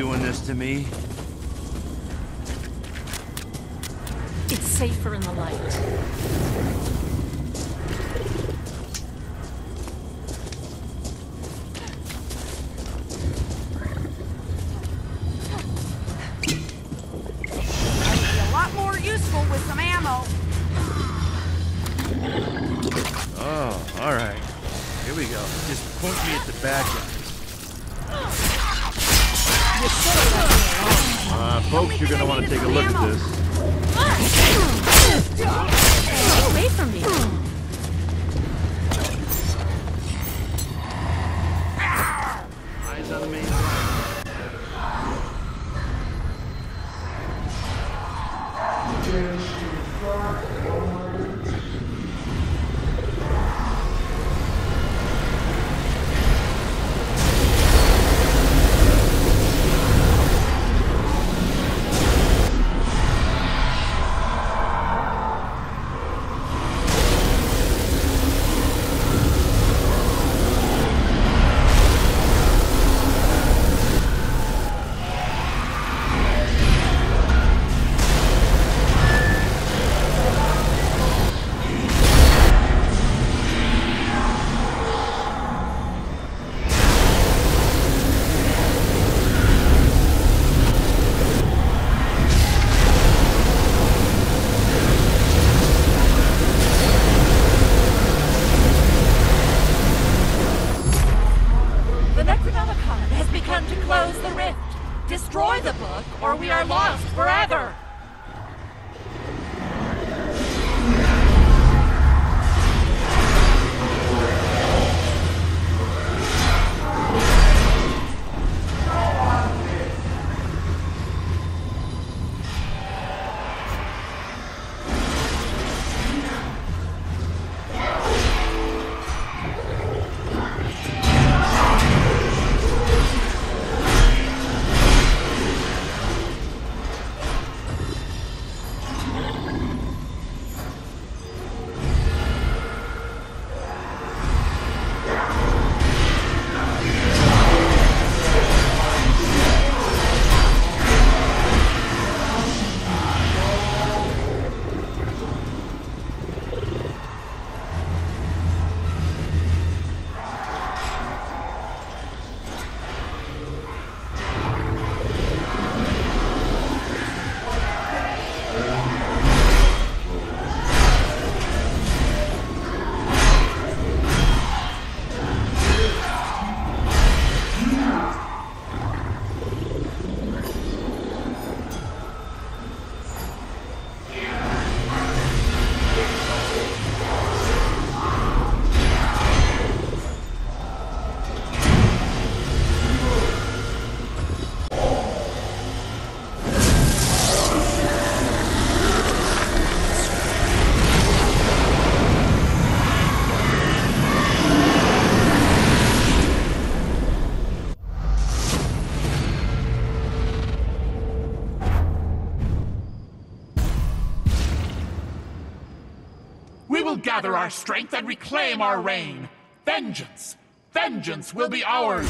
Why are you doing this to me? It's safer in the light. I'd be a lot more useful with some ammo. Oh, alright. Here we go. Just point me at the bad guys. Uh, folks, you're gonna want to take a look at this. Away from me! We are lost forever. Gather our strength and reclaim our reign. Vengeance! Vengeance will be ours!